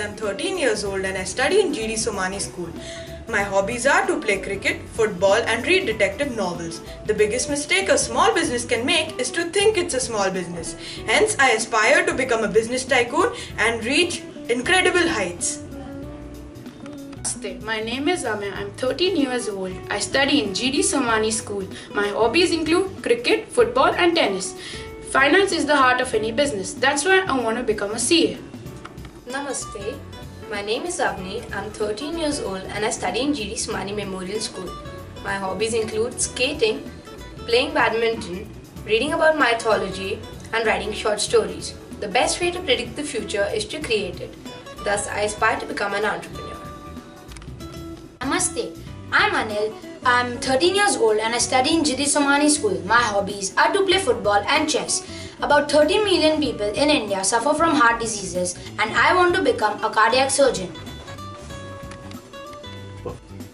old and I study in GD Somani School. My hobbies are to play cricket, football, and read detective novels. The biggest mistake a small business can make is to think it's a small business. Hence, I aspire to become a business tycoon and reach incredible heights. My name is Amay. I'm 13 years old. I study in GD Somani School. My hobbies include cricket, football, and tennis. Finance is the heart of any business. That's why I want to become a CA. Namaste. My name is Avneet. I'm 13 years old and I study in GD Somani Memorial School. My hobbies include skating, playing badminton, reading about mythology, and writing short stories. The best way to predict the future is to create it. Thus, I aspire to become an entrepreneur. Namaste. I'm Anil. I'm 13 years old and I study in GD Somani School. My hobbies are to play football and chess. About 30 million people in India suffer from heart diseases and I want to become a cardiac surgeon.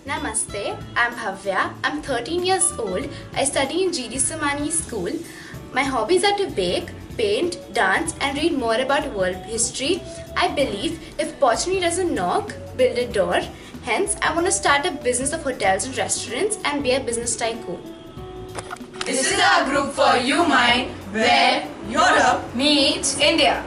Namaste, I'm Bhavya. I'm 13 years old. I study in GD Somani school. My hobbies are to bake, paint, dance, and read more about world history. I believe if opportunity doesn't knock, build a door. Hence, I want to start a business of hotels and restaurants and be a business tycoon. This is our group for EUMIND, where Europe meets India.